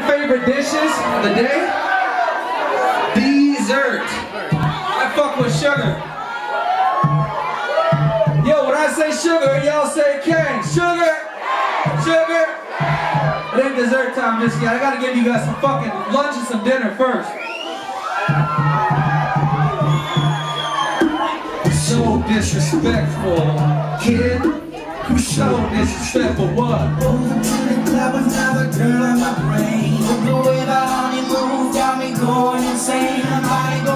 favorite dishes of the day? Dessert. I fuck with sugar. Yo, when I say sugar, y'all say cane. Sugar! Sugar! It ain't dessert time just yet. I gotta give you guys some fucking lunch and some dinner first. So disrespectful, kid. Who showed disrespect for what? Over to the club with another girl in my brain. The way that honeymoon got me going insane. Nobody go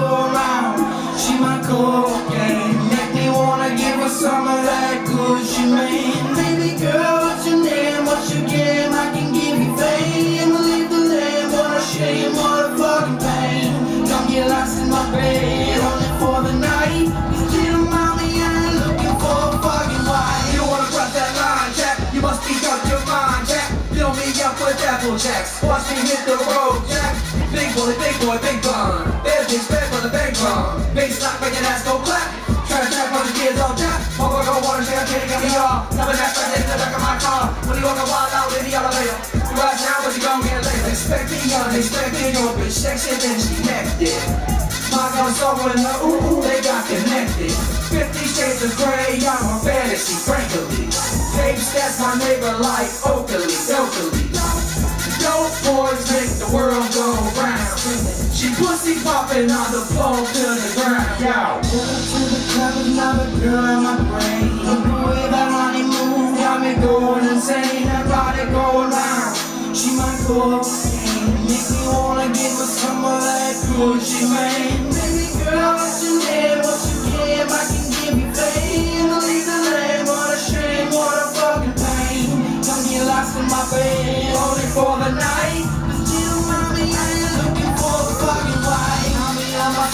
apple jacks. Watch me hit the road, Jack. Big boy, big boy, big bun. There's big spec for the bank run. Bass lock, make an ass go clap. Trash trap, bunch of kids all jack. Mother go water, shake, shake, got me off. Never that right in the back of my car. When you walk a wild out in the elevator. You right now, but you gon' get later. Expect expect me your bitch. Sexy, then she it. My guns over in the ooh, ooh, they got connected. Fifty shades of gray, I'm a fantasy, frankly. Tapes, that's my neighbor like Oakley, Oakley. Pussy popping on the floor to the ground. Over to the club with another girl in my brain. The way that honeymoon got me going insane. That body go around. She my cocaine. Make me wanna give her some of that good she made. Baby girl, what's your name? What's your game? I can give you fame. Leave the lane. What a shame. What a fucking pain. Come get lost in my bed. Only for the night. But little mommy, I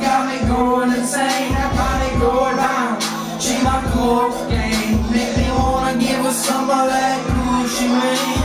got me going insane. That body go around. She my cocaine. Make me wanna give her some of that she